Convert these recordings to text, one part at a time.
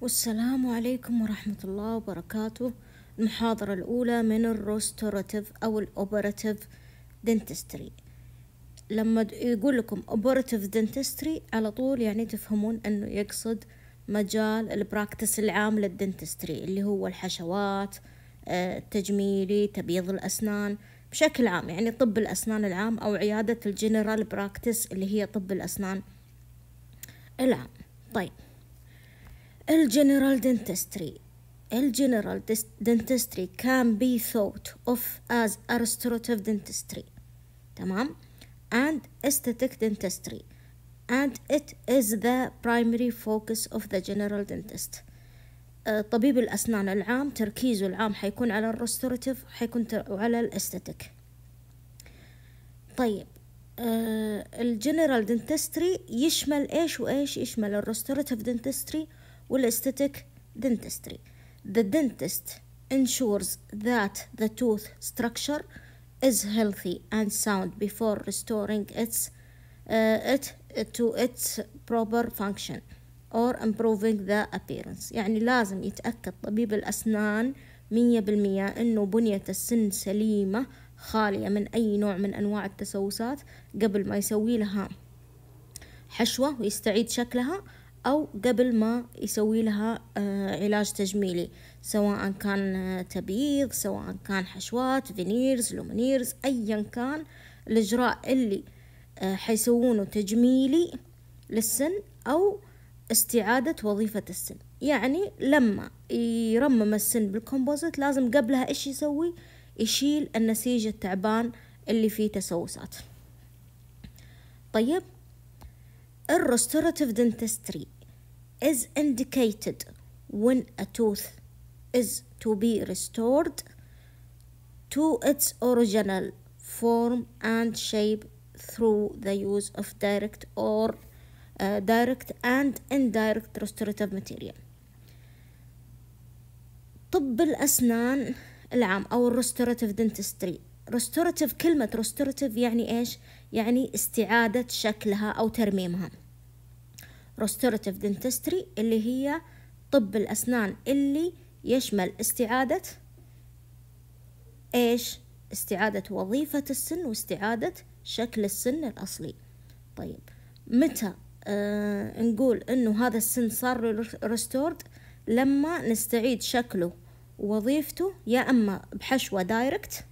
والسلام عليكم ورحمة الله وبركاته. المحاضرة الأولى من ال restorative أو ال operative dentistry. لما يقول لكم operative dentistry على طول يعني تفهمون أنه يقصد مجال ال practice العام لل dentistry اللي هو الحشوات آه، التجميلي تبييض الأسنان بشكل عام يعني طب الأسنان العام أو عيادة ال general practice اللي هي طب الأسنان العام. طيب ال general dentistry ال general can be thought of as a restorative dentistry. تمام؟ and aesthetic dentistry. and it is the primary focus of the general dentist. آه، طبيب الأسنان العام تركيزه العام حيكون على ال restorative حيكون وعلى ال aesthetic طيب آه ال general dentistry يشمل إيش وإيش؟ يشمل ال restorative dentistry وال aesthetic dentistry the dentist ensures that the tooth structure is healthy and sound before restoring its uh, it to its proper function or improving the appearance يعني لازم يتأكد طبيب الأسنان مية بالمية أنه بنية السن سليمة خالية من أي نوع من أنواع التسوسات قبل ما يسوي لها حشوة ويستعيد شكلها أو قبل ما يسوي لها آه، علاج تجميلي سواء كان آه، تبييض سواء كان حشوات veneers lumineers أيا كان. الإجراء اللي آه، حيسوونه تجميلي للسن أو استعادة وظيفة السن. يعني لما يرمم السن بال composite لازم قبلها إيش يسوي؟ يشيل النسيج التعبان اللي فيه تسوسات. طيب الرستوراتيف dentistry is indicated when a tooth is to be restored to its original form and shape through the use of direct or uh, direct and indirect restorative material طب الأسنان العام أو ال restorative dentistry restorative كلمة restorative يعني إيش؟ يعني استعادة شكلها أو ترميمها restorative dentistry اللي هي طب الأسنان اللي يشمل استعادة إيش؟ استعادة وظيفة السن واستعادة شكل السن الأصلي. طيب متى آه نقول إنه هذا السن صار restored لما نستعيد شكله ووظيفته يا أما بحشوة direct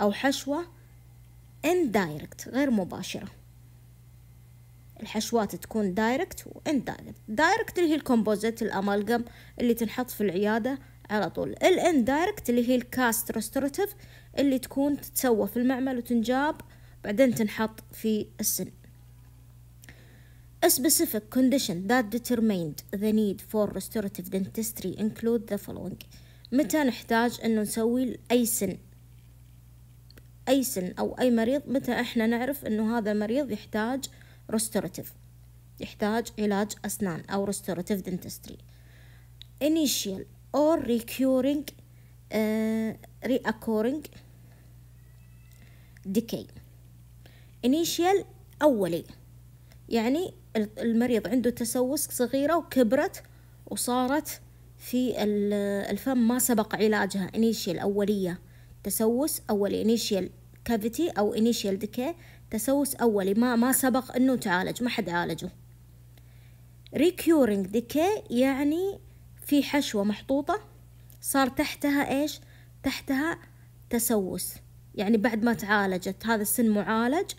أو حشوة indirect غير مباشرة. الحشوات تكون direct و indirect direct اللي هي ال composite ال amalgam اللي تنحط في العيادة على طول. ال indirect اللي هي ال cast restorative اللي تكون تتسوى في المعمل وتنجاب بعدين تنحط في السن. A specific condition that determined the need for restorative dentistry include the following. متى نحتاج إنه نسوي أي سن؟ أي سن أو أي مريض. متى إحنا نعرف إنه هذا المريض يحتاج restorative يحتاج علاج اسنان أو restorative dentistry initial or recurring uh, reoccurring decay initial أولي يعني المريض عنده تسوس صغيرة وكبرت وصارت في ال- الفم ما سبق علاجها initial أولية تسوس أولي initial cavity أو initial decay تسوس أولي. ما ما سبق إنه تعالج ما حد عالجه. recurring decay يعني في حشوة محطوطة صار تحتها إيش؟ تحتها تسوس. يعني بعد ما تعالجت هذا السن معالج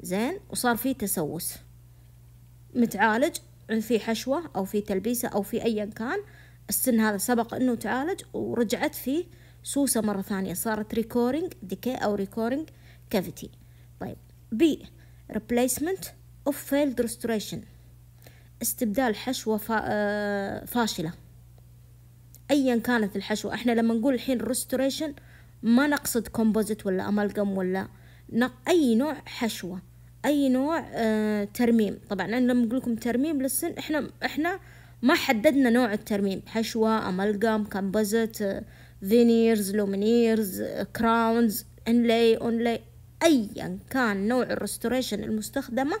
زين وصار فيه تسوس. متعالج في حشوة أو في تلبيسة أو في أيا كان السن هذا سبق إنه تعالج ورجعت فيه سوسة مرة ثانية. صارت recurring decay أو recurring cavity طيب. بي replacement of failed restoration. استبدال حشوة. آه، فاشلة. ايا كانت الحشوة إحنا لما نقول الحين restoration ما نقصد composite ولا amalgam ولا نق... أي نوع حشوة أي نوع آه ترميم. طبعا أنا لما نقول لكم ترميم للسن إحنا إحنا ما حددنا نوع الترميم. حشوة amalgam composite veneers Lumineers crowns inlay onlay ايا كان نوع ال restoration المستخدمة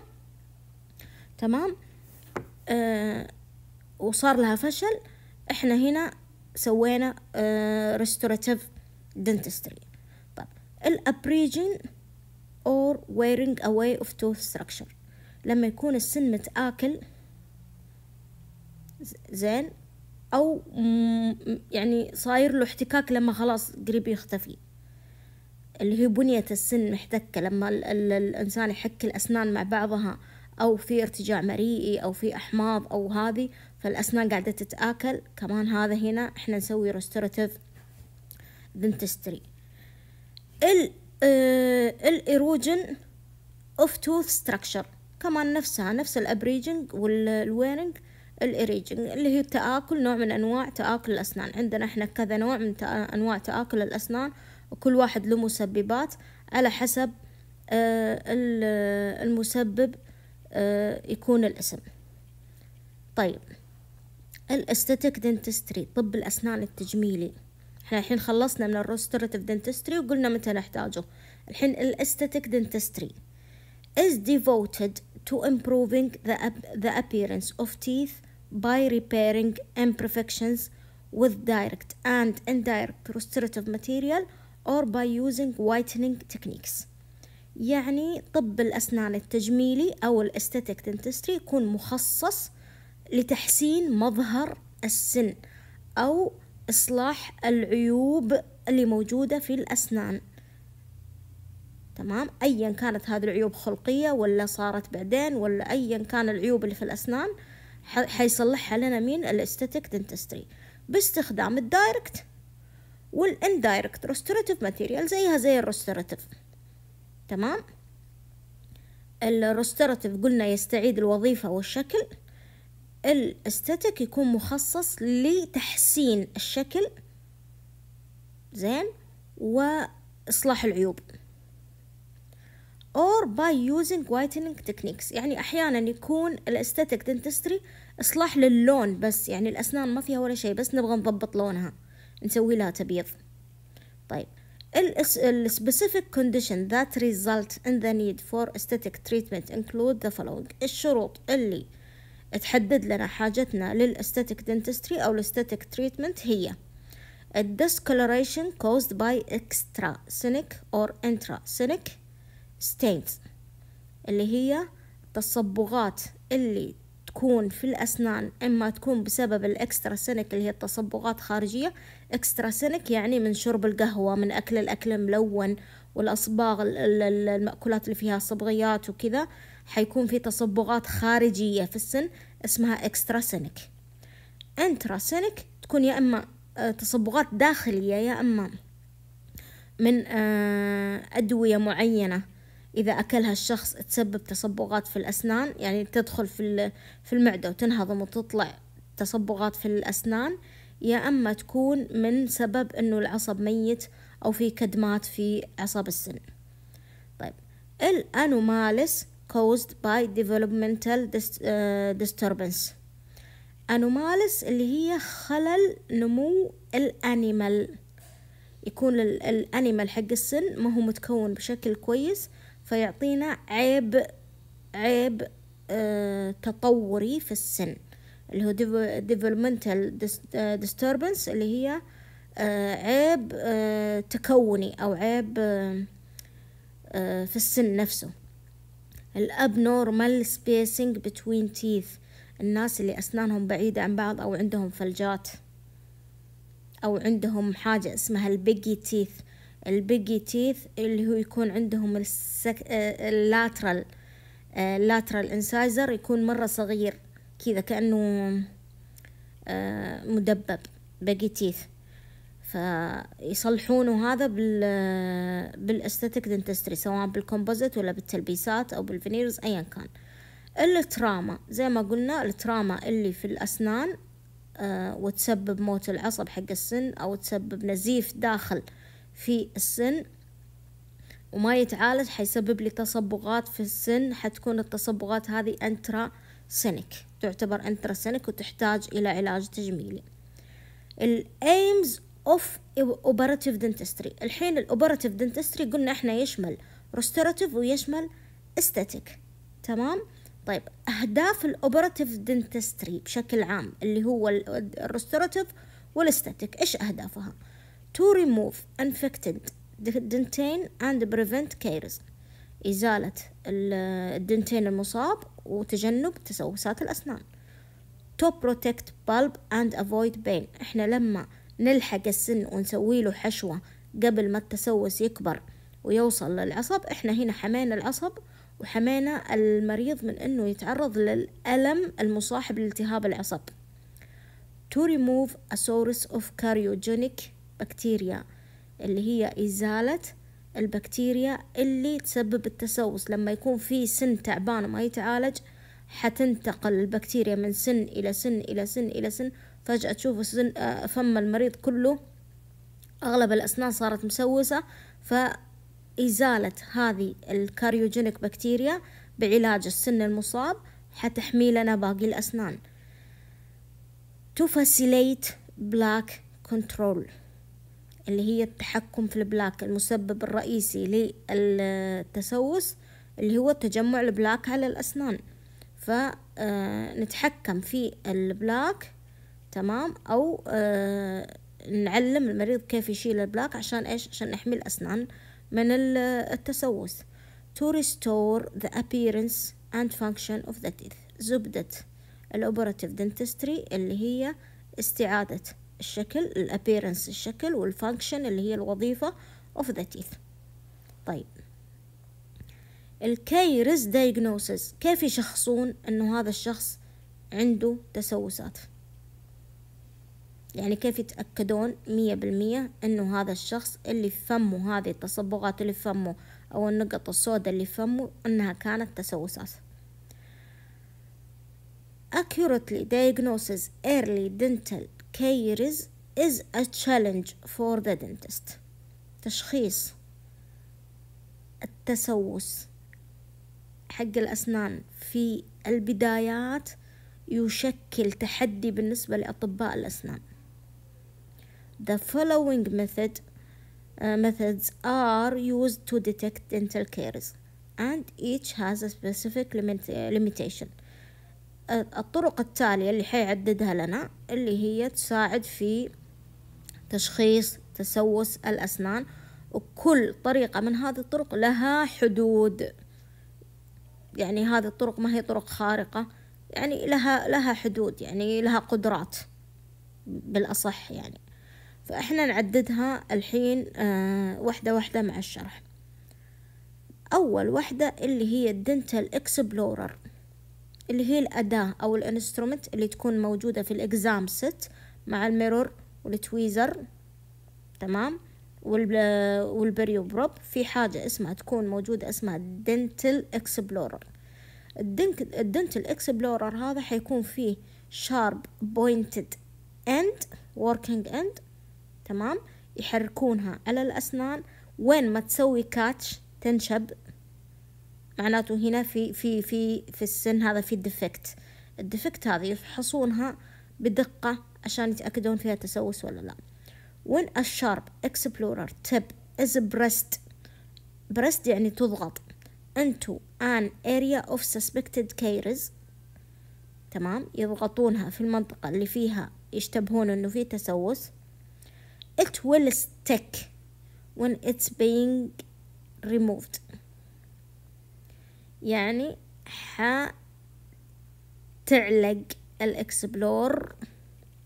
تمام؟ آه وصار لها فشل. إحنا هنا سوينا restorative dentistry طيب ال abrasion or wearing away of tooth structure. لما يكون السن متآكل زين؟ أو يعني صاير له احتكاك لما خلاص قريب يختفي. اللي هي بنية السن محتكة لما ال ال الإنسان يحك الأسنان مع بعضها أو في ارتجاع مريئي أو في أحماض أو هذه فالأسنان قاعدة تتآكل. كمان هذا هنا إحنا نسوي restorative dentistry ال ال erosion of tooth structure كمان نفسها نفس ال abrasion وال wearing ال erosion اللي هي تآكل نوع من أنواع تآكل الأسنان. عندنا إحنا كذا نوع من أنواع تآكل الأسنان. وكل واحد له مسببات على حسب آه المسبب آه يكون الاسم. طيب ال aesthetic dentistry طب الأسنان التجميلي. إحنا الحين خلصنا من ال restorative dentistry وقلنا متى نحتاجه. الحين ال aesthetic dentistry is devoted to improving the, the appearance of teeth by repairing imperfections with direct and indirect restorative material or by using whitening techniques. يعني طب الأسنان التجميلي أو ال aesthetic dentistry يكون مخصص لتحسين مظهر السن أو إصلاح العيوب اللي موجودة في الأسنان. تمام؟ أيا كانت هذه العيوب خلقية ولا صارت بعدين ولا أيا كان العيوب اللي في الأسنان حيصلحها لنا مين؟ ال aesthetic dentistry باستخدام ال direct. وال indirect restorative material زيها زي ال restorative تمام؟ ال restorative قلنا يستعيد الوظيفة والشكل. ال aesthetic يكون مخصص لتحسين الشكل. زين؟ وإصلاح العيوب. Or by using whitening techniques. يعني أحيانا يكون ال aesthetic dentistry إصلاح للون بس. يعني الأسنان ما فيها ولا شيء بس نبغى نضبط لونها. نسوي لها تبييض طيب ال specific condition that result in the need for aesthetic treatment include the following الشروط اللي تحدد لنا حاجتنا للاستاتيك dentistry أو الاستاتيك treatment هي discoloration caused by extrasonic or intrasonic stains اللي هي تصبغات اللي تكون في الأسنان إما تكون بسبب ال extrinsic اللي هي التصبغات خارجية. extrinsic يعني من شرب القهوة من أكل الأكل الملون والأصباغ المأكولات اللي فيها صبغيات وكذا. حيكون في تصبغات خارجية في السن اسمها extrinsic intrinsic تكون يا إما آه، تصبغات داخلية يا إما من آه، أدوية معينة. إذا أكلها الشخص تسبب تصبغات في الأسنان يعني تدخل في في المعدة وتنهضم وتطلع تصبغات في الأسنان يا أما تكون من سبب إنه العصب ميت أو في كدمات في عصب السن. طيب الأنوماليس caused by developmental disturbance. أنوماليس اللي هي خلل نمو الأنيمال يكون الأنيمال حق السن ما هو متكون بشكل كويس فيعطينا عيب عيب آه تطوري في السن اللي هو developmental disturbance اللي هي آه عيب آه تكوني أو عيب آه آه في السن نفسه. الأبنورمال spacing between teeth الناس اللي أسنانهم بعيدة عن بعض أو عندهم فلجات أو عندهم حاجة اسمها ال peg teeth ال peg teeth اللي هو يكون عندهم السك... ال lateral ال lateral incisor يكون مرة صغير كذا كأنه آه، مدبب peg teeth. فيصلحونه هذا بال بال aesthetic dentistry سواء بال composite ولا بالتلبيسات أو بال veneers ايا كان. ال trauma زي ما قلنا ال trauma اللي في الأسنان آه وتسبب موت العصب حق السن أو تسبب نزيف داخل في السن وما يتعالج حيسبب لي تصبغات في السن. حتكون التصبغات هذه intrinsic تعتبر intrinsic وتحتاج إلى علاج تجميلي. ال aims of operative dentistry الحين ال operative dentistry قلنا إحنا يشمل restorative ويشمل aesthetic تمام؟ طيب أهداف ال operative dentistry بشكل عام اللي هو ال restorative وال aesthetic إيش أهدافها؟ To remove infected dentin and prevent caries. إزالة ال dentin المصاب وتجنب تسوسات الأسنان. To protect pulp and avoid pain. إحنا لما نلحق السن ونسوي له حشوة قبل ما التسوس يكبر ويوصل للعصب إحنا هنا حمينا العصب وحمينا المريض من إنه يتعرض للألم المصاحب لالتهاب العصب. To remove a source of cardiogenic bacteria اللي هي إزالة البكتيريا اللي تسبب التسوس. لما يكون في سن تعبان وما يتعالج حتنتقل البكتيريا من سن إلى سن إلى سن إلى سن. فجأة تشوف سن آه، فم المريض كله أغلب الأسنان صارت مسوسة. فإزالة هذه ال cariogenic bacteria بعلاج السن المصاب حتحمي لنا باقي الأسنان. To facilitate plaque control. اللي هي التحكم في ال plaque المسبب الرئيسي للتسوس اللي هو تجمع ال plaque على الأسنان. فنتحكم في ال plaque تمام؟ أو آه، نعلم المريض كيف يشيل ال plaque عشان إيش؟ عشان نحمي الأسنان من التسوس. To restore the appearance and function of the teeth. زبدة ال operative dentistry اللي هي استعادة الشكل ال appearance الشكل وال function اللي هي الوظيفة of the teeth. طيب. ال caries diagnosis كيف يشخصون إنه هذا الشخص عنده تسوسات؟ يعني كيف يتأكدون مية بالمية إنه هذا الشخص اللي في فمه هذه التصبغات اللي في فمه أو النقط السوداء اللي في فمه إنها كانت تسوسات؟ accurately diagnosis early dental caries is a challenge for the dentist تشخيص التسوس حق الأسنان في البدايات يشكل تحدي بالنسبة لأطباء الأسنان The following method uh, methods are used to detect dental caries and each has a specific limit, limitation الطرق التالية اللي حيعددها لنا اللي هي تساعد في تشخيص تسوس الأسنان وكل طريقة من هذه الطرق لها حدود. يعني هذه الطرق ما هي طرق خارقة يعني لها لها حدود يعني لها قدرات بالأصح يعني. فإحنا نعددها الحين آه واحدة واحدة مع الشرح. أول واحدة اللي هي ال dental explorer اللي هي الأداة أو ال instrument اللي تكون موجودة في ال exam set مع ال mirror وال tweezer تمام؟ وال perio probe في حاجة اسمها تكون موجودة اسمها dental explorer ال dental explorer هذا حيكون فيه sharp pointed end working end تمام؟ يحركونها على الأسنان. وين ما تسوي catch تنشب. معناته هنا في في في في السن هذا في defect الديفكت هذه يفحصونها بدقة عشان يتأكدون فيها تسوس ولا لا. A sharp explorer tip is pressed pressed يعني تضغط into an area of suspected caries تمام؟ يضغطونها في المنطقة اللي فيها يشتبهون إنه في تسوس. It will stick when it's being removed. يعني ح تعلق ال explorer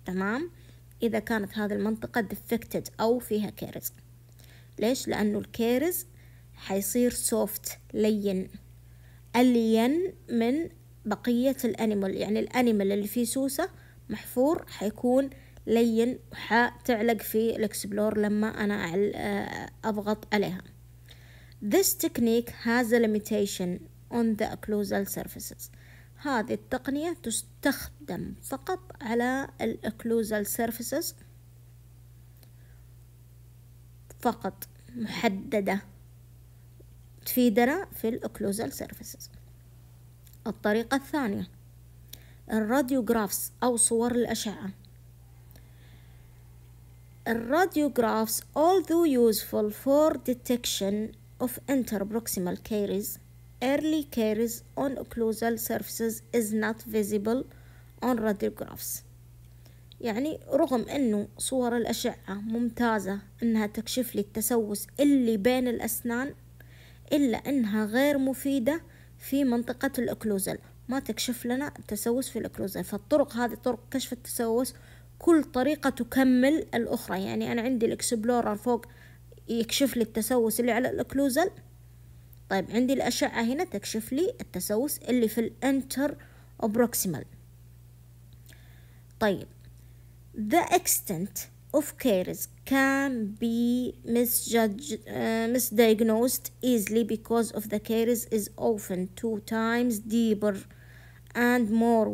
تمام؟ إذا كانت هذه المنطقة defected أو فيها caries. ليش؟ لأنه ال caries حيصير soft لين. ألين من بقية ال enamel. يعني ال enamel اللي فيه سوسة محفور حيكون لين وحتعلق في ال explorer لما أنا أضغط عليها. This technique has a limitation. On the occlusal surfaces. هذه التقنية تستخدم فقط على الأكلوزال surfaces فقط محددة تفيدنا في الأكلوزال surfaces. الطريقة الثانية الراديوغرافس أو صور الأشعة. الراديوغرافس although useful for detection of interproximal caries early caries on occlusal surfaces is not visible on radiographs. يعني رغم إنه صور الأشعة ممتازة إنها تكشف لي التسوس اللي بين الأسنان إلا إنها غير مفيدة في منطقة الاكلوزل ما تكشف لنا التسوس في الاكلوزل فالطرق هذه طرق كشف التسوس كل طريقة تكمل الأخرى. يعني أنا عندي ال explorer فوق يكشف لي التسوس اللي على ال occlusal طيب عندي الأشعة هنا تكشف لي التسوس اللي في ال inter approximal طيب the extent of caries can be misjudged, uh, misdiagnosed easily because of the caries is often two times deeper and more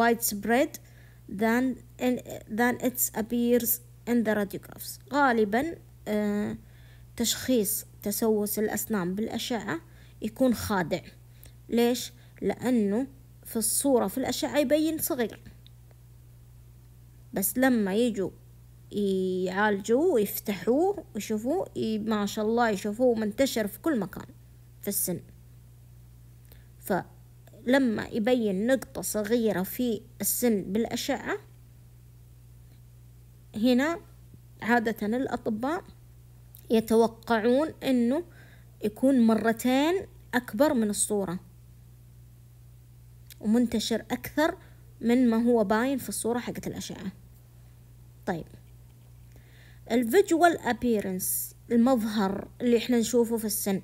widespread than in, than it appears in the radiographs غالبا uh, تشخيص تسوس الأسنان بالأشعة يكون خادع ليش؟ لأنه في الصورة في الأشعة يبين صغير. بس لما يجوا يعالجوه ويفتحوه ويشوفوه ما شاء الله يشوفوه منتشر في كل مكان في السن. فلما يبين نقطة صغيرة في السن بالأشعة هنا عادة الأطباء يتوقعون إنه يكون مرتين أكبر من الصورة. ومنتشر أكثر من ما هو باين في الصورة حقت الأشعة. طيب. ال visual appearance المظهر اللي إحنا نشوفه في السن.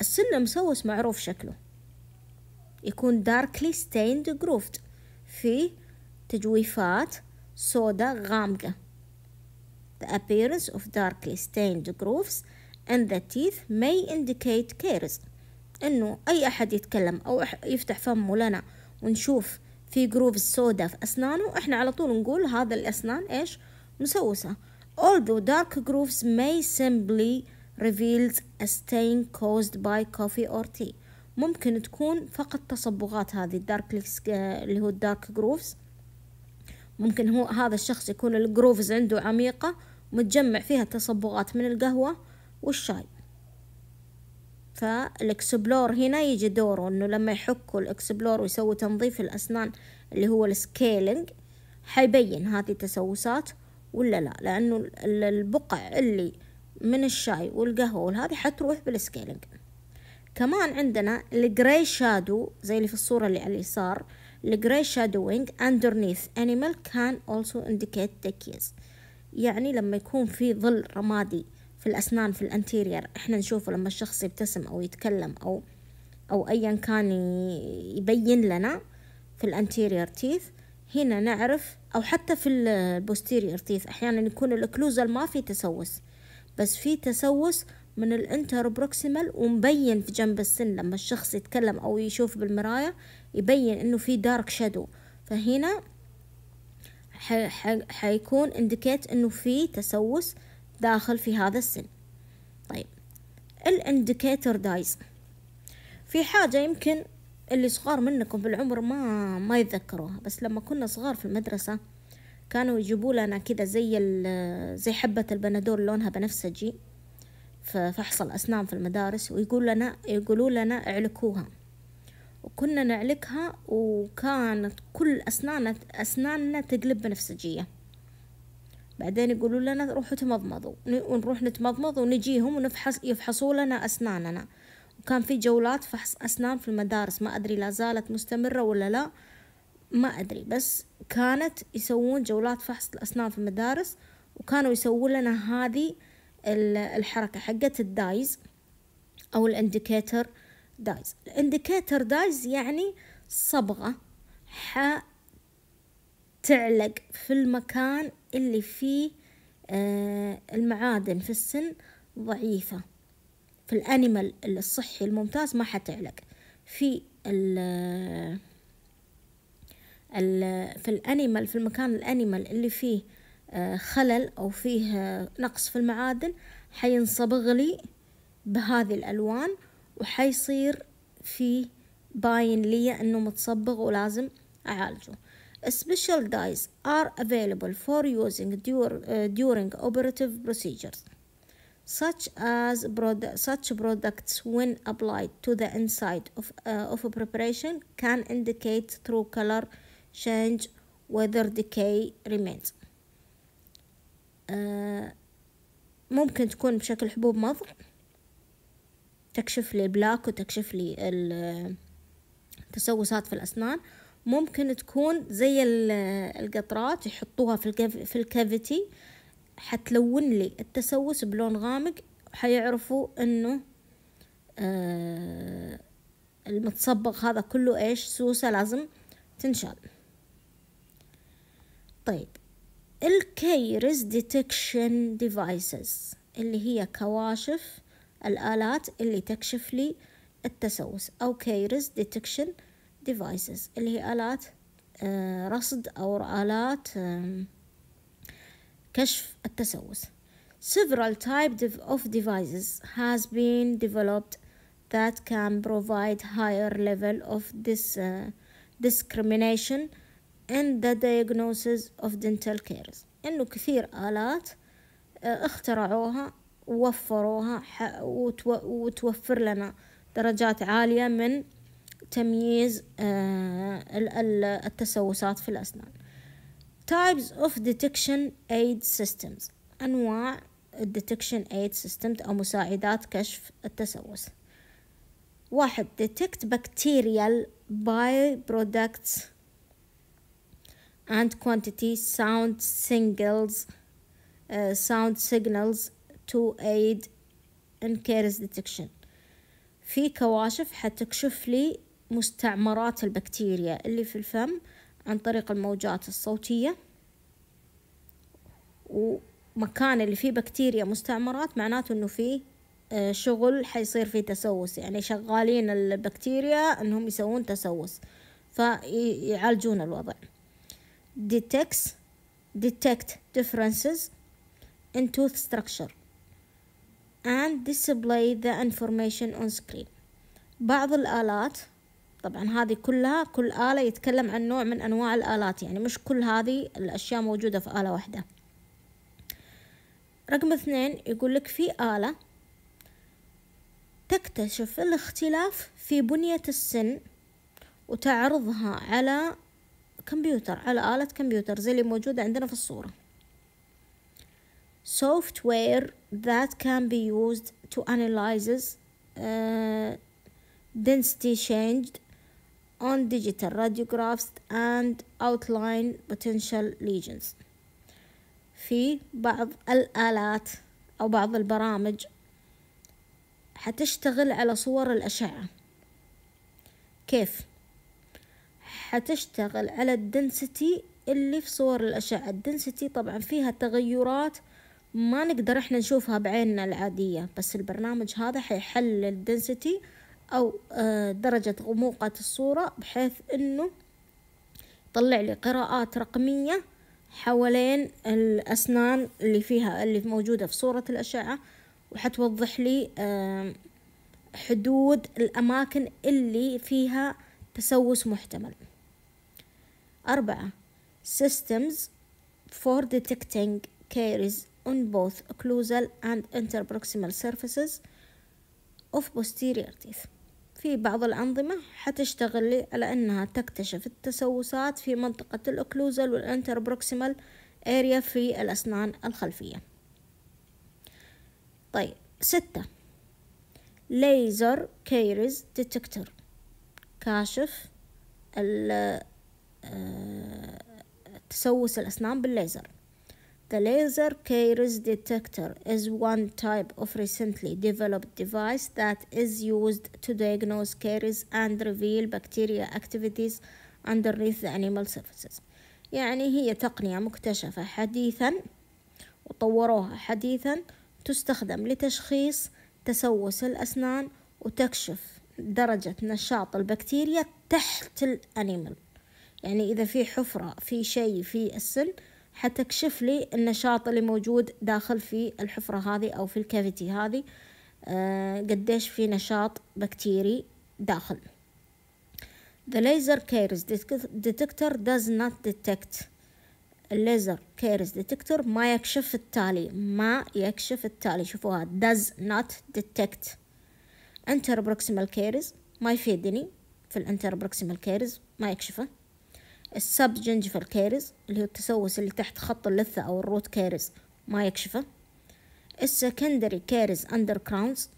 السن المسوس معروف شكله. يكون darkly stained grooved في تجويفات سودا غامقة. The appearance of darkly stained grooves in the teeth may indicate caries إنه أي أحد يتكلم أو يفتح فمه لنا ونشوف في grooves سودا في أسنانه إحنا على طول نقول هذا الأسنان إيش؟ مسوسة. Although dark grooves may simply reveal a stain caused by coffee or tea. ممكن تكون فقط تصبغات هذه ال dark اللي هو ال dark grooves ممكن هو هذا الشخص يكون ال grooves عنده عميقة متجمع فيها تصبغات من القهوة والشاي. فال explorer هنا يجي دوره إنه لما يحكوا ال explorer ويسوي تنظيف الأسنان اللي هو ال scaling حيبين هذه التسوسات ولا لا؟ لأنه البقع اللي من الشاي والقهوة والهذه حتروح بال scaling. كمان عندنا ال gray shadow زي اللي في الصورة اللي على اليسار ال gray shadowing underneath enamel can also indicate decay يعني لما يكون في ظل رمادي في الأسنان في ال anterior إحنا نشوفه لما الشخص يبتسم أو يتكلم أو أو أيا كان يبين لنا في ال anterior teeth هنا نعرف أو حتى في ال posterior teeth أحيانا يكون ال occlusal ما في تسوس بس في تسوس من ال inter proximal ومبين في جنب السن لما الشخص يتكلم أو يشوف بالمراية يبين إنه في dark shadow فهنا حيكون indicate إنه في تسوس داخل في هذا السن. طيب. الانديكيتور دايز في حاجة يمكن اللي صغار منكم بالعمر ما ما يتذكروها بس لما كنا صغار في المدرسة كانوا يجيبوا لنا كذا زي زي حبة البندور لونها بنفسجي في فحص الأسنان في المدارس ويقول لنا يقولوا لنا اعلكوها. وكنا نعلقها وكانت كل أسناننا أسناننا تقلب بنفسجية بعدين يقولوا لنا روحوا تمضمضوا. ونروح نتمضمض ونجيهم ونفحص يفحصوا لنا أسناننا. وكان في جولات فحص أسنان في المدارس. ما أدري لا زالت مستمرة ولا لا ما أدري. بس كانت يسوون جولات فحص الأسنان في المدارس وكانوا يسوون لنا هذه الحركة حقت ال dyes أو ال indicator dyes. ال indicator dyes يعني صبغة ح تعلق في المكان اللي فيه آه المعادن في السن ضعيفة. في الأنيمال الصحي الممتاز ما حتعلق. في ال ال في الأنيمال في المكان الأنيمال اللي فيه آه خلل أو فيه آه نقص في المعادن حينصبغ لي بهذه الألوان وحيصير في باين لي انه متصبغ ولازم اعالجه special dyes are available for using during operative procedures such as such products when applied to the inside of, uh, of a preparation can indicate through color change whether decay remains uh, ممكن تكون بشكل حبوب مضغ تكشف لي البلاك وتكشف لي التسوسات في الأسنان. ممكن تكون زي القطرات يحطوها في في الكافيتي حتلون لي التسوس بلون غامق حيعرفوا إنه آه المتصبغ هذا كله إيش؟ سوسة لازم تنشال. طيب ال caries detection devices اللي هي كواشف الآلات اللي تكشف لي التسوس أو caries detection devices اللي هي آلات آه رصد أو آلات آه كشف التسوس Several types of devices has been developed that can provide higher level of this uh, discrimination in the diagnosis of dental cares إنه كثير آلات اخترعوها ووفروها وتوفر لنا درجات عالية من تمييز التسوسات في الأسنان types of detection aid systems أنواع detection aid systems أو مساعدات كشف التسوس واحد detect bacterial byproducts and quantity sound signals uh, sound signals to aid in caries detection. في كواشف حتكشف لي مستعمرات البكتيريا اللي في الفم عن طريق الموجات الصوتية ومكان اللي فيه بكتيريا مستعمرات معناته إنه فيه آه، شغل حيصير فيه تسوس. يعني شغالين البكتيريا إنهم يسوون تسوس. فيعالجون الوضع. Detects detect differences in tooth structure. And display the information on screen. بعض الآلات طبعا هذه كلها كل آلة يتكلم عن نوع من أنواع الآلات يعني مش كل هذه الأشياء موجودة في آلة واحدة. رقم اثنين يقول لك في آلة تكتشف الاختلاف في بنية السن وتعرضها على كمبيوتر على آلة كمبيوتر زي اللي موجودة عندنا في الصورة. Software that can be used to analyze uh, density changed on digital radiographs and outline potential lesions. في بعض الآلات أو بعض البرامج حتشتغل على صور الأشعة. كيف؟ حتشتغل على ال density اللي في صور الأشعة. ال density طبعا فيها تغيرات ما نقدر إحنا نشوفها بعيننا العادية بس البرنامج هذا حيحلل ال density أو آه، درجة غموقة الصورة بحيث إنه يطلع لي قراءات رقمية حوالين الأسنان اللي فيها اللي موجودة في صورة الأشعة وحتوضح لي حدود الأماكن اللي فيها تسوس محتمل. أربعة systems for detecting caries on both occlusal and interproximal surfaces of posterior teeth. في بعض الأنظمة حتشتغل لي على أنها تكتشف التسوسات في منطقة ال occlusal وال interproximal area في الأسنان الخلفية. طيب ستة. laser caries detector كاشف تسوس الأسنان بالليزر. The laser caries detector is one type of recently developed device that is used to diagnose caries and reveal bacteria activities underneath the animal surfaces يعني هي تقنية مكتشفة حديثا وطوروها حديثا تستخدم لتشخيص تسوس الأسنان وتكشف درجة نشاط البكتيريا تحت الأنيمال يعني إذا في حفرة في شيء في السن حتكشف لي النشاط اللي موجود داخل في الحفرة هذه أو في الكافيتي هذه آه قديش في نشاط بكتيري داخل. The laser caries detector does not detect. ال laser caries detector ما يكشف التالي ما يكشف التالي. شوفوها does not detect. Interproximal caries ما يفيدني في ال interproximal caries ما يكشفه. ال subgingival caries اللي هو التسوس اللي تحت خط اللثة أو ال root caries ما يكشفه. ال secondary caries under crowns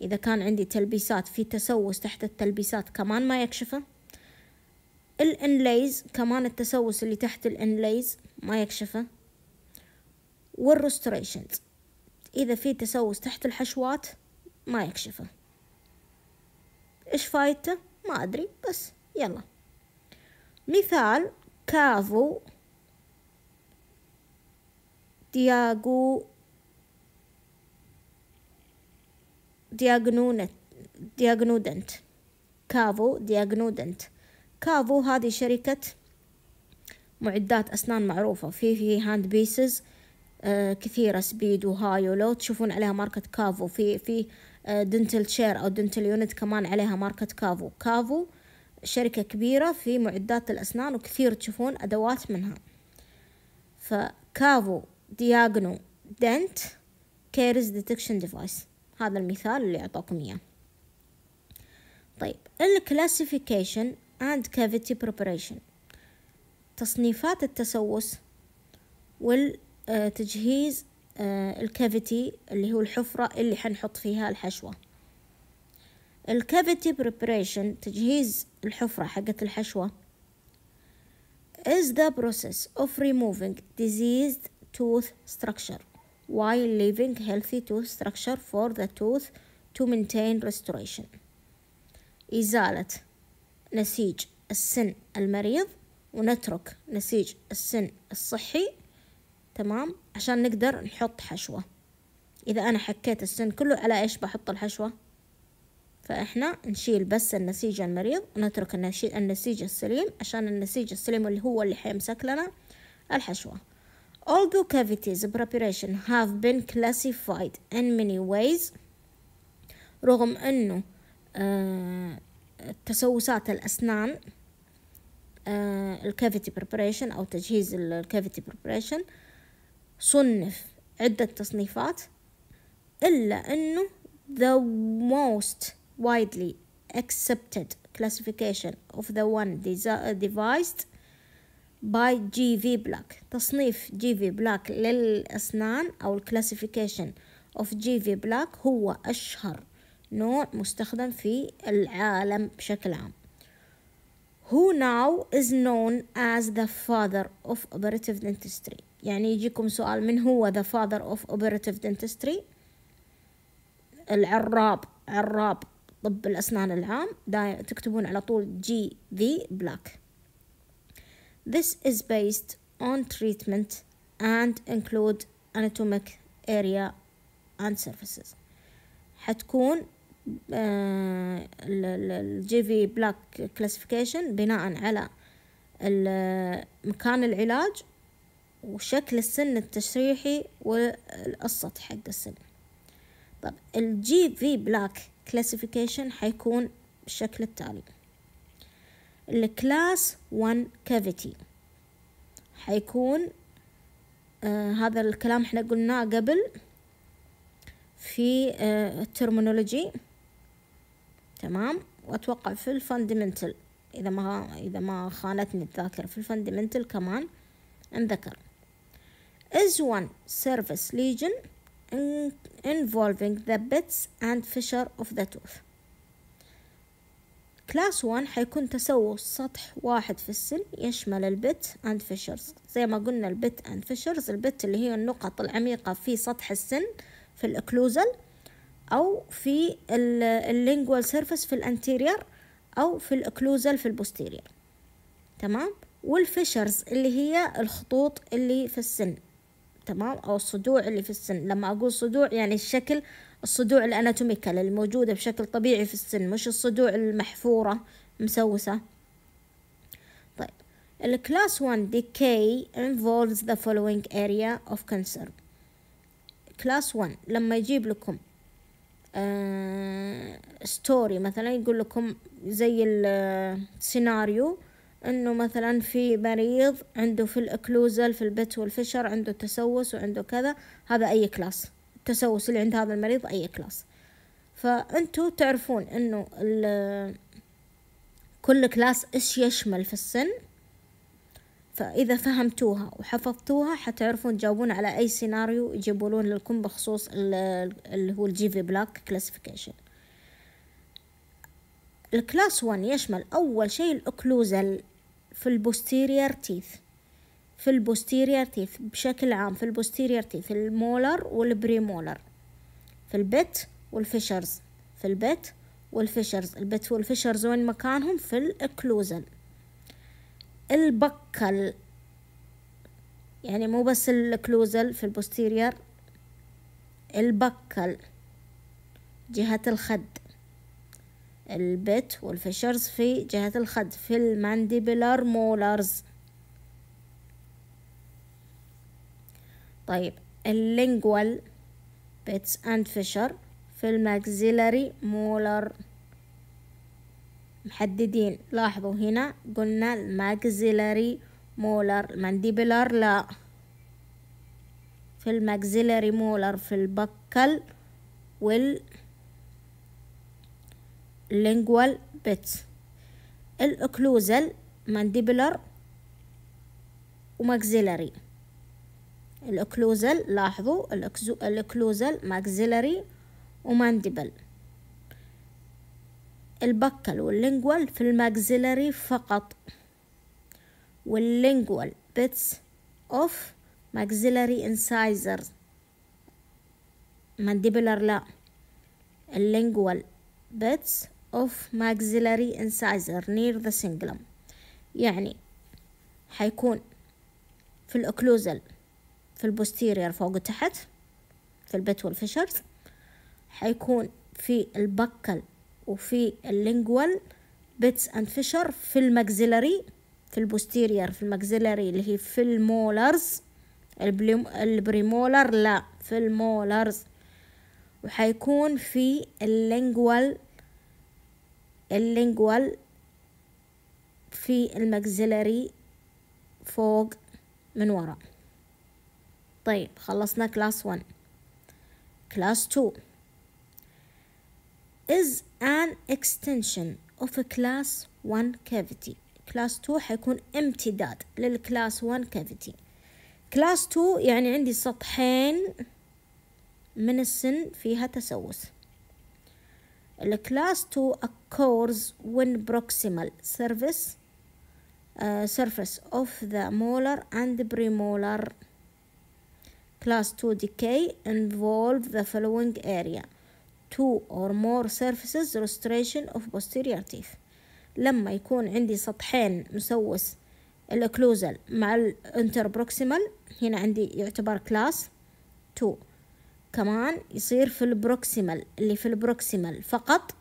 إذا كان عندي تلبيسات في تسوس تحت التلبيسات كمان ما يكشفه. ال inlays كمان التسوس اللي تحت ال inlays ما يكشفه. وال restorations إذا في تسوس تحت الحشوات ما يكشفه. إيش فايدته؟ ما أدري بس يلا. مثال كافو دياغو دياغنونت DIAGNOdent. KaVo DIAGNOdent. KaVo هذه شركة معدات أسنان معروفة. في في handpieces آه كثيرة speed و high ولو تشوفون عليها ماركة KaVo. في في dental chair أو dental unit كمان عليها ماركة KaVo. KaVo شركة كبيرة في معدات الأسنان وكثير تشوفون أدوات منها. ف KaVo DIAGNOdent caries detection device. هذا المثال اللي أعطاكم إياه. طيب ال classification and cavity preparation. تصنيفات التسوس والتجهيز آه، ال cavity اللي هو الحفرة اللي حنحط فيها الحشوة. ال cavity preparation تجهيز الحفرة حقت الحشوة is the process of removing diseased tooth structure while leaving healthy tooth structure for the tooth to maintain restoration إزالة نسيج السن المريض ونترك نسيج السن الصحي تمام عشان نقدر نحط حشوة إذا أنا حكيت السن كله على إيش بحط الحشوة فإحنا نشيل بس النسيج المريض ونترك النسيج السليم عشان النسيج السليم اللي هو اللي حيمسك لنا الحشوة. Although cavities preparation have been classified in many ways رغم أنه آه تسوسات الأسنان آه الكافيتي preparation أو تجهيز الكافيتي preparation صنف عدة تصنيفات إلا أنه the most widely accepted classification of the one devised by GV Black تصنيف GV Black للأسنان أو الكلاسيفيكيشن of GV Black هو أشهر نوع مستخدم في العالم بشكل عام who now is known as the father of operative dentistry يعني يجيكم سؤال من هو the father of operative dentistry العراب عراب طب الأسنان العام تكتبون على طول G.V. Black This is based on treatment and include anatomic area and surfaces. حتكون ال G.V. Black classification بناء على مكان العلاج وشكل السن التشريحي والسطح حق السن. طب ال G.V. Black classification حيكون بالشكل التالي. ال class 1 cavity حيكون آه هذا الكلام إحنا قلناه قبل في آه تمام؟ وأتوقع في ال fundamental إذا ما إذا ما خانتني الذاكرة في ال fundamental كمان أنذكر. is one surface lesion involving the pits and fissure of the tooth. class 1 حيكون تسوس سطح واحد في السن يشمل ال pit and fissures زي ما قلنا ال pit and fissures ال pit اللي هي النقط العميقة في سطح السن في ال occlusal أو في ال lingual surface في ال anterior أو في ال occlusal في ال posterior تمام؟ وال fissures اللي هي الخطوط اللي في السن. تمام؟ أو الصدوع اللي في السن. لما أقول صدوع يعني الشكل الصدوع ال anatomical الموجودة بشكل طبيعي في السن مش الصدوع المحفورة مسوسة. طيب ال class 1 decay involves the following area of concern. class 1 لما يجيب لكم story آه مثلا يقول لكم زي السيناريو إنه مثلا في مريض عنده في ال occlusal في ال pit وال fissure عنده تسوس وعنده كذا هذا أي class التسوس اللي عند هذا المريض أي class. فأنتوا تعرفون إنه كل class إيش يشمل في السن؟ فإذا فهمتوها وحفظتوها حتعرفون تجاوبون على أي سيناريو يجيبون لكم بخصوص اللي هو ال G.V. Black classification ال class 1 يشمل أول شيء ال occlusal في ال posterior teeth. في ال posterior teeth بشكل عام في ال posterior teeth ال molar وال premolar. في ال pit وال fissures. في ال pit وال fissures. ال pit وال fissures وين مكانهم؟ في ال occlusal ال buccal. يعني مو بس ال occlusal في ال posterior ال buccal. جهة الخد. ال pit وال fissures في جهة الخد في ال mandibular molars طيب ال lingual pits and fissure في ال maxillary molar محددين لاحظوا هنا قلنا ال maxillary molar ال mandibular لا. في الماكسيلري مولر في البكل وال lingual bits الأكلوزل مانديبلر وماكسيلري الأكلوزل لاحظوا الأكلوزل ماكسيلري ومانديبل البكل واللينجوال في الماكسيلري فقط. وال lingual pits of maxillary incisors mandibular لا. ال lingual pits of maxillary incisor near the cingulum. يعني حيكون في ال occlusal في ال posterior فوق وتحت في ال pit وال fissures حيكون في ال buccal وفي ال lingual pits and fissure في ال maxillary في ال posterior في ال maxillary اللي هي في ال molars ال premolar لا في المولرز وحيكون في اللينجوال اللينجوال في الماكسيلري فوق من ورا. طيب خلصنا class 1 class 2 is an extension of class 1 cavity. كلاس 2 حيكون امتداد للكلاس 1 cavity. كلاس 2 يعني عندي سطحين من السن فيها تسوس. الكلاس 2 occurs when proximal surface uh, surface of the molar and premolar class 2 decay involve the following area two or more surfaces restoration of posterior teeth لما يكون عندي سطحين مسوس الاكلوزل مع الانتربروكسيمال هنا عندي يعتبر كلاس 2 كمان يصير في ال proximal اللي في ال proximal فقط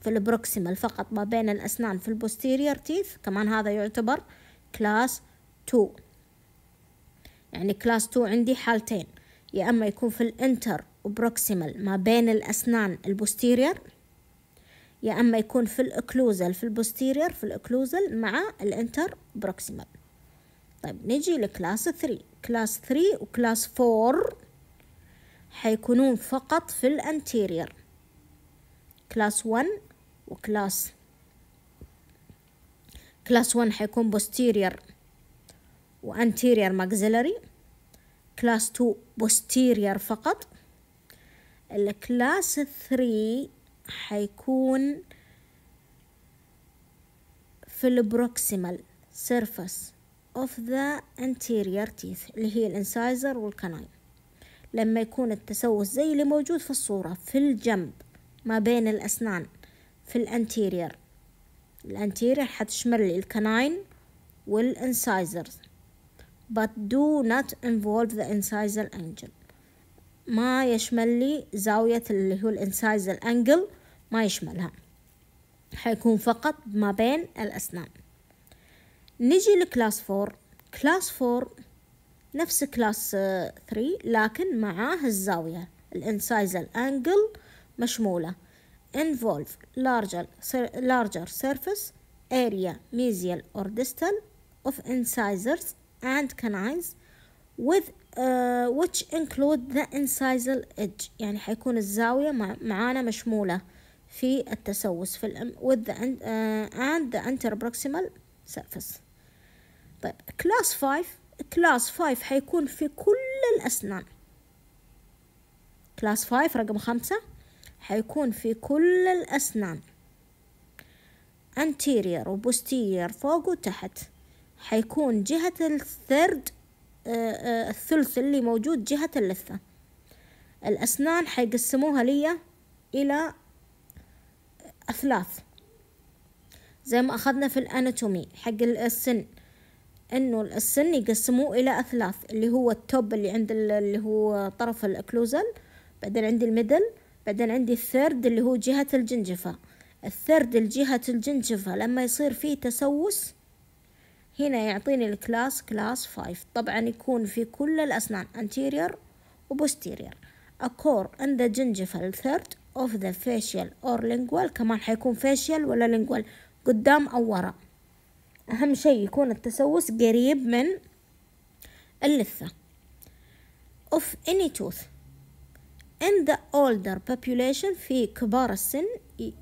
في ال proximal فقط ما بين الأسنان في ال posterior teeth كمان هذا يعتبر class 2 يعني class 2 عندي حالتين يا أما يكون في ال interproximal ما بين الأسنان ال posterior يا أما يكون في ال occlusal في ال posterior في ال occlusal مع ال interproximal. طيب نجي ل class 3 class 3 و class 4 حيكونون فقط في ال anterior class 1 و class class 1 حيكون posterior و anterior maxillary class 2 posterior فقط. ال class 3 حيكون في ال proximal surface of the anterior teeth اللي هي ال incisor وال canine. لما يكون التسوس زي اللي موجود في الصورة في الجنب ما بين الأسنان في ال anterior. ال anterior حتشمل ال canine وال incisors. But do not involve the incisal angle. ما يشمل لي زاوية اللي هو ال incisal angle ما يشملها. حيكون فقط ما بين الأسنان. نجي ل class four. class four نفس class 3 لكن معاه الزاوية الانسايزل انجل مشمولة involve larger larger surface area mesial or distal of incisors and canines with uh, which include the incisal edge يعني حيكون الزاوية مع معانا مشمولة في التسوس في الام with the uh, and the interproximal surface طيب class 5 class 5 حيكون في كل الأسنان. class 5 رقم خمسة حيكون في كل الأسنان. Anterior و posterior فوق وتحت حيكون جهة ال third الثلث اللي موجود جهة اللثة. الأسنان حيقسموها لي إلى أثلاث. زي ما أخذنا في ال anatomy حق السن. إنه السن يقسموه إلى أثلاث اللي هو ال top اللي عند اللي هو طرف ال occlusal بعدين عندي ال middle بعدين عندي ال third اللي هو جهة ال gingiva. ال third الجهة ال gingiva لما يصير فيه تسوس هنا يعطيني ال class class 5 طبعا يكون في كل الأسنان anterior و posterior. Occur in the gingival third of the facial or lingual كمان حيكون facial ولا lingual قدام أو ورا أهم شيء يكون التسوس قريب من اللثة of any tooth in the older population في كبار السن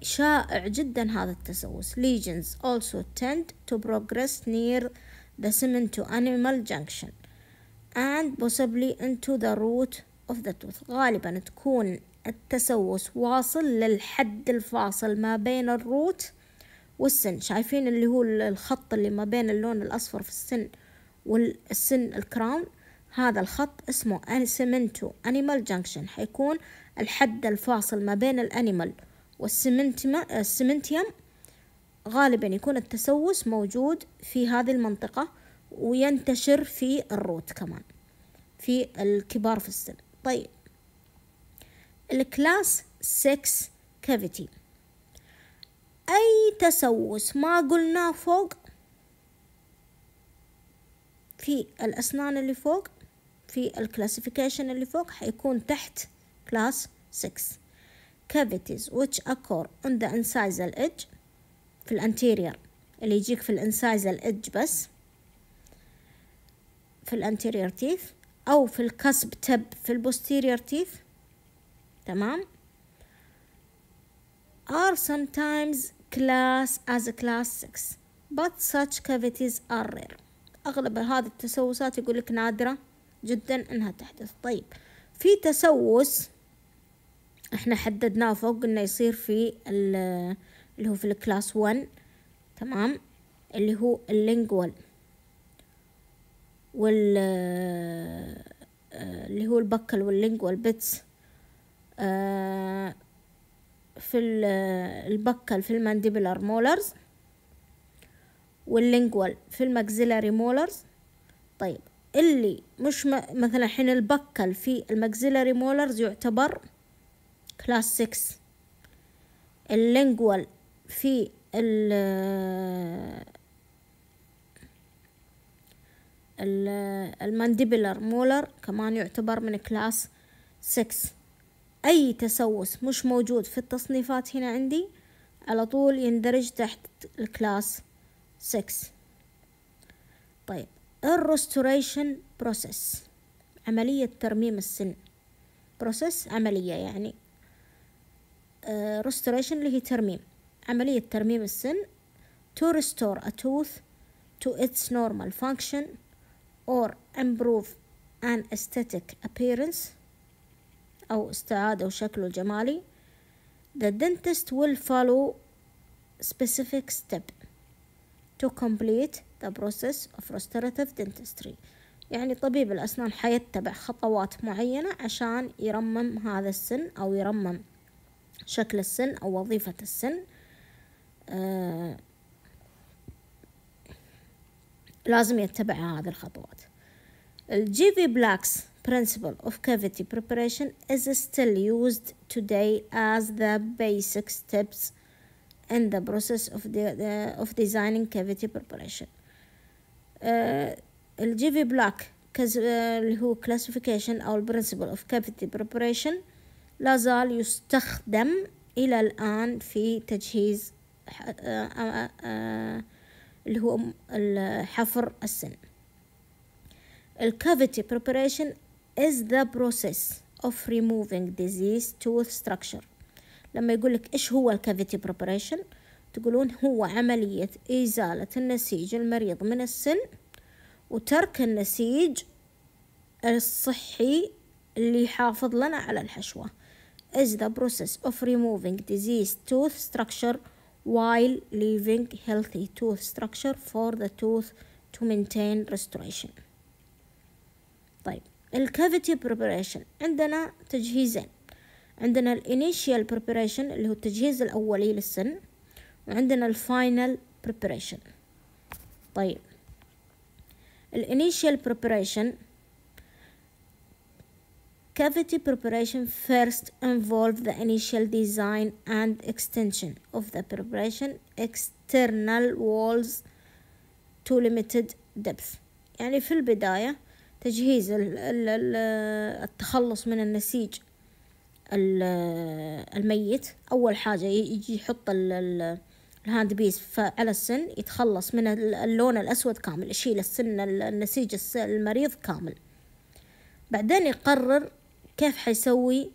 شائع جدا هذا التسوس lesions also tend to progress near the semen to animal junction and possibly into the root of the tooth غالبا تكون التسوس واصل للحد الفاصل ما بين ال root والسن. شايفين اللي هو الخط اللي ما بين اللون الأصفر في السن والسن ال crown؟ هذا الخط اسمه cemento enamel junction حيكون الحد الفاصل ما بين ال enamel وال cementum غالبا يكون التسوس موجود في هذه المنطقة وينتشر في ال root كمان في الكبار في السن. طيب ال class 6 cavity. أي تسوس؟ ما قلناه فوق. في الأسنان اللي فوق في ال classification اللي فوق حيكون تحت class 6 cavities which occur on the incisal edge. في ال anterior اللي يجيك في ال incisal edge بس. في ال anterior teeth أو في ال cusp tip في ال posterior teeth. تمام؟ Are sometimes class as class 6 but such cavities are rare. أغلب هذه التسوسات يقول لك نادرة جدا إنها تحدث. طيب في تسوس إحنا حددناه فوق إنه يصير في اللي هو في ال class 1 تمام؟ اللي هو ال lingual وال اللي هو البكل واللينجوال بيتس في البكل في المانديبلر مولرز واللينجوال في الماكسيلاري مولرز. طيب اللي مش مثلا حين ال buccal في ال maxillary molars يعتبر class 6 ال lingual في ال ال mandibular molar كمان يعتبر من class 6 أي تسوس مش موجود في التصنيفات هنا عندي على طول يندرج تحت ال class 6 طيب ال restoration process عملية ترميم السن. بروسيس عملية يعني restoration اللي هي ترميم. عملية ترميم السن to restore a tooth to its normal function or improve an aesthetic appearance. أو استعادة شكله الجمالي. The dentist will follow specific step to complete the process of restorative dentistry. يعني طبيب الأسنان حيتبع خطوات معينة عشان يرمم هذا السن أو يرمم شكل السن أو وظيفة السن. آه لازم يتبع هذه الخطوات. الجي في بلاكس principle of cavity preparation is still used today as the basic steps in the process of, the, the of designing cavity preparation uh, الجي في بلاك اللي هو classification أو principle of cavity preparation لا زال يستخدم إلى الآن في تجهيز اللي هو حفر السن الكافيتي preparation is the process of removing disease tooth structure لما يقول لك إيش هو الكافيتي preparation تقولون هو عملية إزالة النسيج المريض من السن وترك النسيج الصحي اللي يحافظ لنا على الحشوة is the process of removing diseased tooth structure while leaving healthy tooth structure for the tooth to maintain restoration طيب الكافيتي preparation عندنا تجهيزين عندنا الانيشيال preparation اللي هو التجهيز الأولي للسن وعندنا الفاينل preparation طيب الانيشيال preparation Cavity preparation first involve the initial design and extension of the preparation external walls to limited depth يعني في البداية تجهيز التخلص من النسيج الميت. أول حاجة يجي يحط ال handpiece على السن يتخلص من اللون الأسود كامل يشيل السن النسيج المريض كامل. بعدين يقرر كيف حيسوي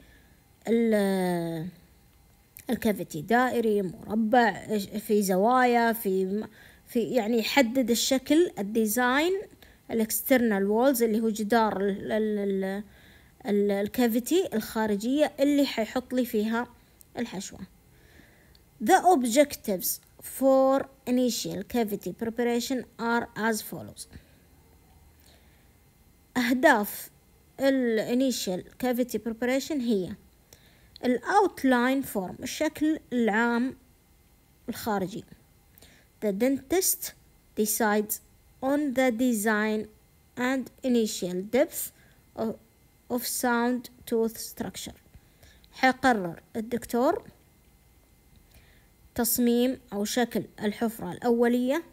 ال cavity دائري مربع في زوايا في في يعني يحدد الشكل ال design ال external walls اللي هو جدار ال cavity الخارجية اللي حيحط لي فيها الحشوة. The objectives for initial cavity preparation are as follows. أهداف ال initial cavity preparation هي ال outline form الشكل العام الخارجي. The dentist decides on the design and initial depth of, sound tooth structure. حيقرر الدكتور تصميم أو شكل الحفرة الأولية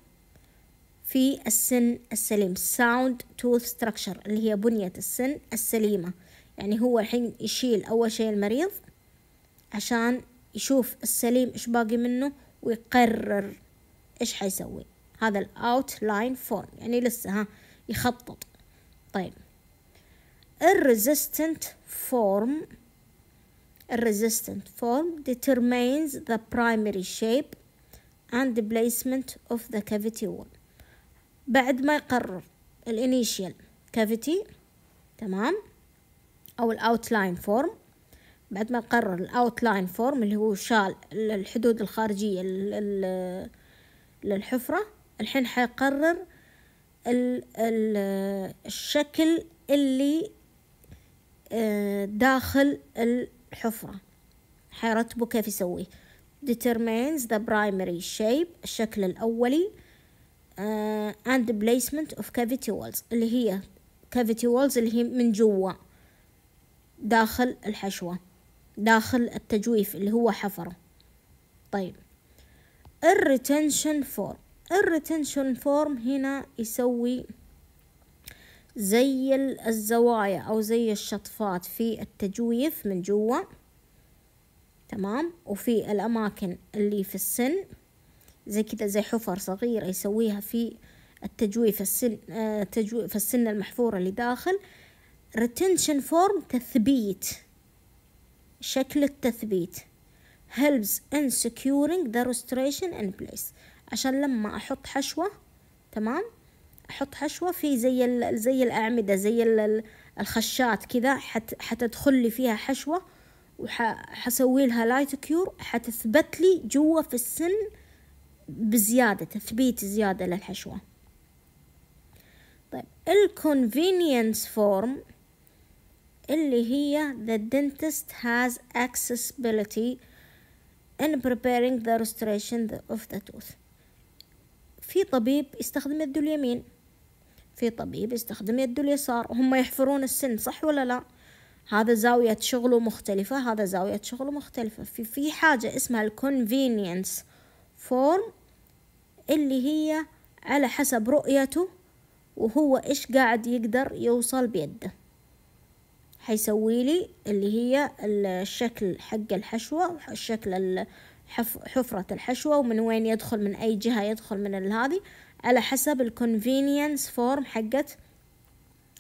في السن السليم. sound tooth structure اللي هي بنية السن السليمة. يعني هو الحين يشيل أول شيء المريض عشان يشوف السليم إيش باقي منه ويقرر إيش حيسوي. هذا ال outline form يعني لسه ها يخطط. طيب. ال resistance form ال resistance form determines the primary shape and the placement of the cavity wall. بعد ما يقرر ال initial cavity تمام أو ال outline form بعد ما يقرر ال outline form اللي هو شال الحدود الخارجية للحفرة الحين حيقرر الشكل اللي آه، داخل الحفرة. حيرتبه كيف يسويه determines the primary shape الشكل الأولي uh, and placement of cavity walls اللي هي cavity walls اللي هي من جوا داخل الحشوة داخل التجويف اللي هو حفرة. طيب. ال retention form ال retention form هنا يسوي زي الزوايا أو زي الشطفات في التجويف من جوا. تمام؟ وفي الأماكن اللي في السن. زي كذا زي حفر صغيرة يسويها في التجويف السن آه تجويف السن المحفورة اللي داخل. retention form تثبيت. شكل التثبيت. helps in securing the restoration in place. عشان لما أحط حشوة تمام؟ أحط حشوة في زي زي الأعمدة زي الخشات كذا حت حتدخل لي فيها حشوة وحسوي لها light cure حتثبت لي جوا في السن بزيادة تثبيت زيادة للحشوة. طيب ال convenience form اللي هي the dentist has accessibility in preparing the restoration of the tooth. في طبيب يستخدم يده اليمين في طبيب يستخدم يده اليسار وهم يحفرون السن صح ولا لا؟ هذا زاوية شغله مختلفة هذا زاوية شغله مختلفة. في في حاجة اسمها ال convenience form اللي هي على حسب رؤيته وهو إيش قاعد يقدر يوصل بيده. حيسوي لي اللي هي الشكل حق الحشوة الشكل حفرة الحشوة ومن وين يدخل؟ من أي جهة يدخل من هذه؟ على حسب ال convenience form حقت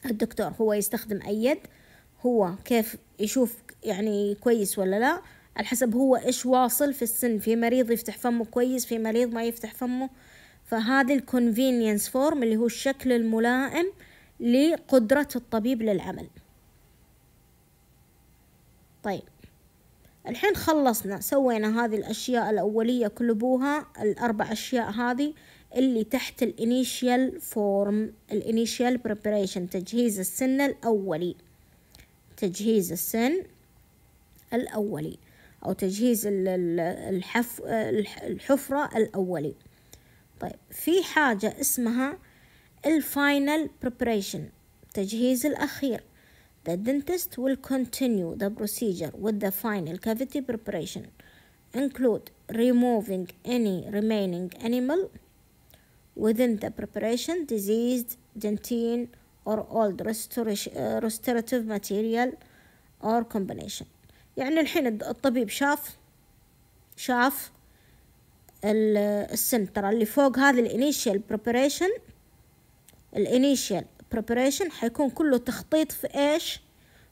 الدكتور. هو يستخدم أي يد هو كيف يشوف يعني كويس ولا لا؟ على حسب هو إيش واصل في السن. في مريض يفتح فمه كويس في مريض ما يفتح فمه. فهذه ال convenience form اللي هو الشكل الملائم لقدرة الطبيب للعمل. طيب. الحين خلصنا سوينا هذه الأشياء الأولية كلبوها الأربع أشياء هذه اللي تحت ال initial form ال initial preparation تجهيز السن الأولي. تجهيز السن الأولي أو تجهيز الحف الحفرة الأولي. طيب في حاجة اسمها ال final preparation تجهيز الأخير. The dentist will continue the procedure with the final cavity preparation include removing any remaining animal within the preparation diseased dentine or old restorative material or combination يعني الحين الطبيب شاف شاف السن ترى اللي فوق هذا الانيشيال بريبريشن الانيشيال بريبريشن حيكون كله تخطيط في إيش؟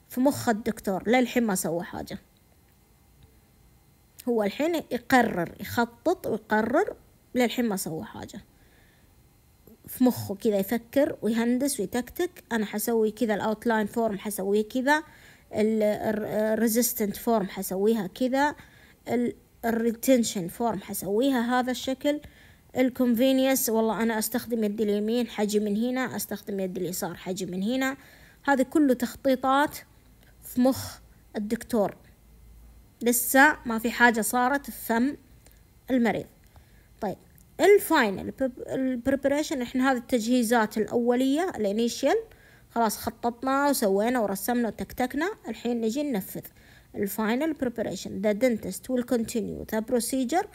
في مخ الدكتور. للحين ما سوى حاجة. هو الحين يقرر يخطط ويقرر للحين ما سوى حاجة. في مخه كذا يفكر ويهندس ويتكتك أنا حسوي كذا ال outline form حسويه كذا ال resistance form حسويها كذا ال retention form حسويها هذا الشكل. ال convenience والله أنا أستخدم يدي اليمين حجي من هنا أستخدم يدي اليسار حجي من هنا. هذه كله تخطيطات في مخ الدكتور. لسه ما في حاجة صارت في فم المريض. طيب ال final ال preparation إحنا هذه التجهيزات الأولية ال initial خلاص خططنا وسوينا ورسمنا وتكتكنا. الحين نجي ننفذ. ال final preparation the dentist will continue the procedure.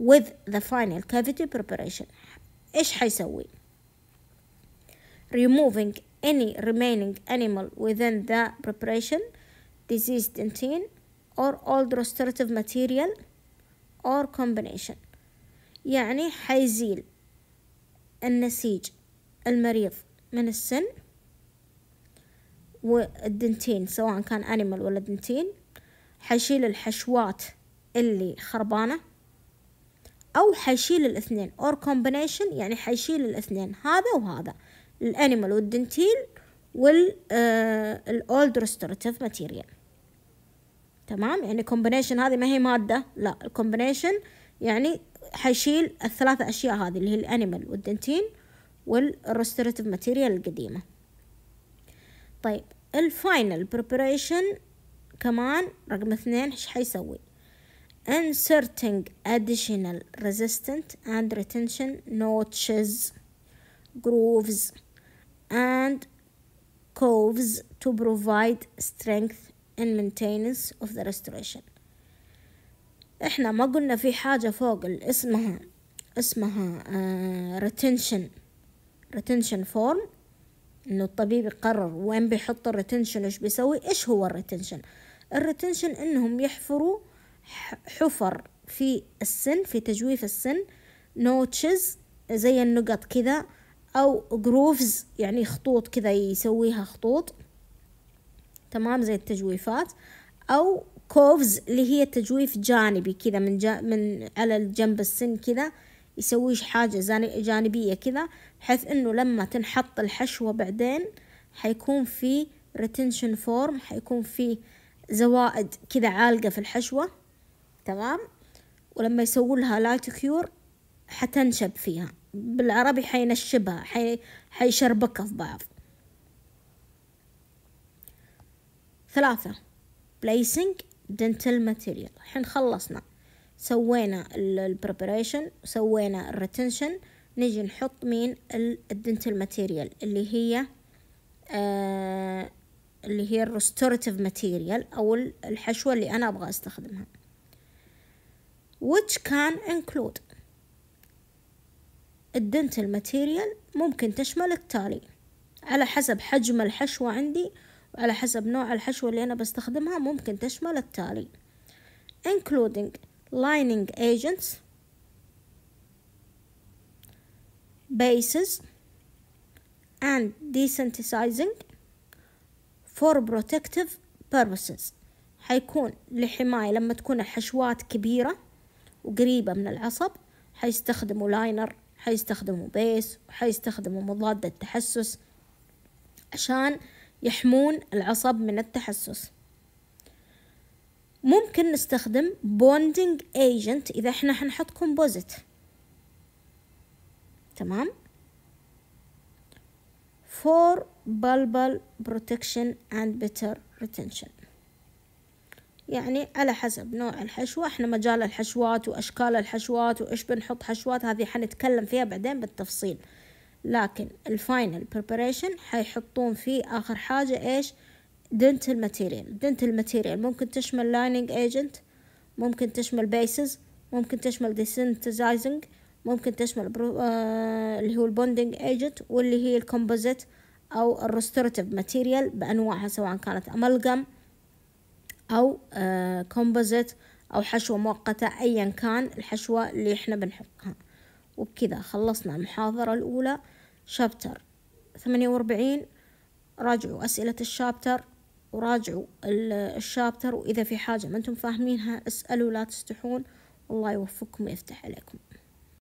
With the final cavity preparation إيش حيسوي removing any remaining animal within the preparation diseased dentine or old restorative material or combination يعني حيزيل النسيج المريض من السن والدنتين سواء كان أنيمال ولا دنتين حيشيل الحشوات اللي خربانة أو حيشيل الاثنين. Or combination يعني حيشيل الاثنين هذا وهذا. ال enamel وال dentin وال old restorative material تمام؟ يعني combination هذه ما هي مادة لا. ال combination يعني حيشيل الثلاثة أشياء هذه اللي هي ال enamel وال dentin وال restorative material القديمة. طيب ال final preparation كمان رقم اثنين إيش حيسوي؟ Inserting additional resistant and retention notches grooves and coves to provide strength and maintenance of the restoration إحنا ما قلنا في حاجة فوق اسمها اسمها uh, retention retention form انه الطبيب يقرر وين بيحط ال retention إيش بيسوي إيش هو ال retention ال retention انهم يحفروا حفر في السن في تجويف السن notches زي النقط كذا أو grooves يعني خطوط كذا يسويها خطوط. تمام زي التجويفات. أو coves اللي هي تجويف جانبي كذا من جا من على الجنب السن كذا يسوي حاجة جانبية كذا بحيث إنه لما تنحط الحشوة بعدين حيكون في retention form حيكون في زوائد كذا عالقة في الحشوة. تمام؟ ولما يسووا لها light cure حتنشب فيها. بالعربي حينشبها حي... حيشربكها في بعض. ثلاثة placing dental material. الحين خلصنا. سوينا ال preparation سوينا ال retention نجي نحط مين؟ ال dental material اللي هي آه اللي هي ال restorative material أو الحشوة اللي أنا أبغى أستخدمها. Which can include ال dental material ممكن تشمل التالي. على حسب حجم الحشوة عندي وعلى حسب نوع الحشوة اللي أنا بستخدمها ممكن تشمل التالي. Including lining agents bases and desensitizing for protective purposes. حيكون لحماية لما تكون الحشوات كبيرة. وقريبة من العصب حيستخدموا لاينر حيستخدموا بيس وحيستخدموا مضاد التحسس عشان يحمون العصب من التحسس. ممكن نستخدم bonding agent إذا إحنا حنحط كومبوزيت تمام؟ For bulbal protection and better retention. يعني على حسب نوع الحشوة. إحنا مجال الحشوات وأشكال الحشوات وإيش بنحط حشوات هذه حنتكلم فيها بعدين بالتفصيل. لكن ال final preparation حيحطون فيه آخر حاجة إيش؟ dental material dental material ممكن تشمل lining agent ممكن تشمل bases ممكن تشمل desensitizing ممكن تشمل برو... آه اللي هو ال bonding agent واللي هي ال composite أو ال restorative material بأنواعها سواء كانت amalgam آه composite أو حشوة مؤقتة ايا كان الحشوة اللي إحنا بنحطها. وبكذا خلصنا المحاضرة الأولى شابتر ثمانية وأربعين. راجعوا أسئلة الشابتر وراجعوا الشابتر وإذا في حاجة ما أنتم فاهمينها اسألوا لا تستحون. والله يوفقكم ويفتح عليكم.